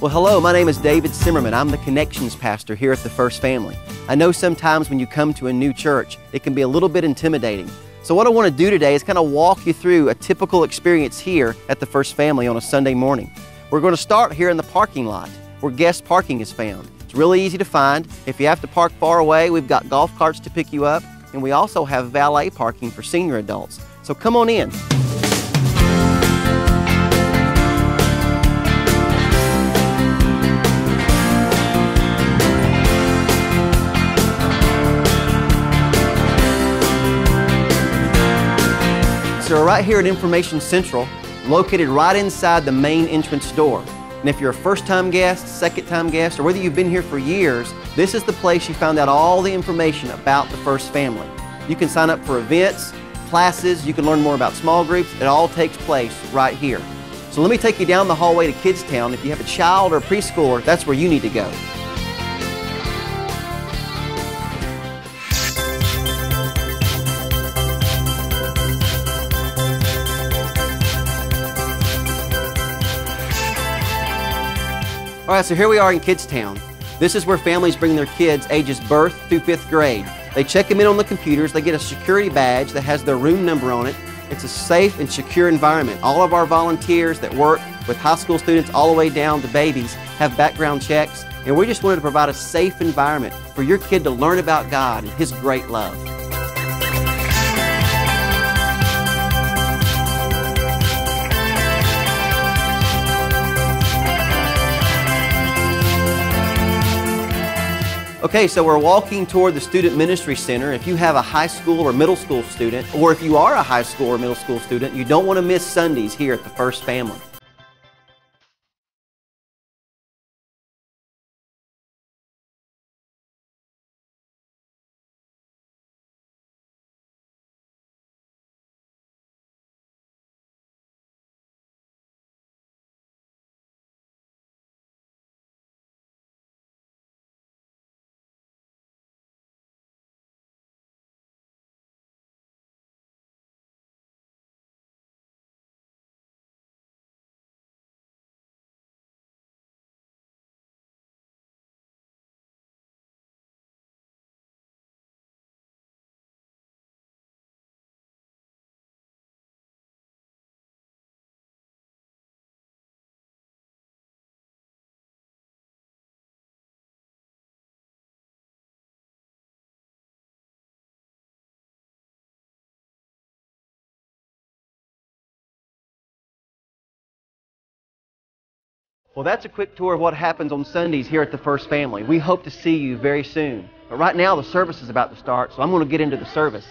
Well, hello, my name is David Zimmerman. I'm the Connections Pastor here at the First Family. I know sometimes when you come to a new church, it can be a little bit intimidating. So, what I want to do today is kind of walk you through a typical experience here at the First Family on a Sunday morning. We're going to start here in the parking lot where guest parking is found. It's really easy to find. If you have to park far away, we've got golf carts to pick you up, and we also have valet parking for senior adults. So, come on in. We're right here at Information Central, located right inside the main entrance door. And if you're a first-time guest, second-time guest, or whether you've been here for years, this is the place you found out all the information about the First Family. You can sign up for events, classes, you can learn more about small groups. It all takes place right here. So let me take you down the hallway to Kidstown. If you have a child or a preschooler, that's where you need to go. All right, so here we are in Kidstown. This is where families bring their kids ages birth through fifth grade. They check them in on the computers, they get a security badge that has their room number on it. It's a safe and secure environment. All of our volunteers that work with high school students all the way down to babies have background checks, and we just wanted to provide a safe environment for your kid to learn about God and His great love. Okay, so we're walking toward the Student Ministry Center. If you have a high school or middle school student, or if you are a high school or middle school student, you don't want to miss Sundays here at the First Family. Well, that's a quick tour of what happens on Sundays here at the First Family. We hope to see you very soon. But right now, the service is about to start, so I'm going to get into the service.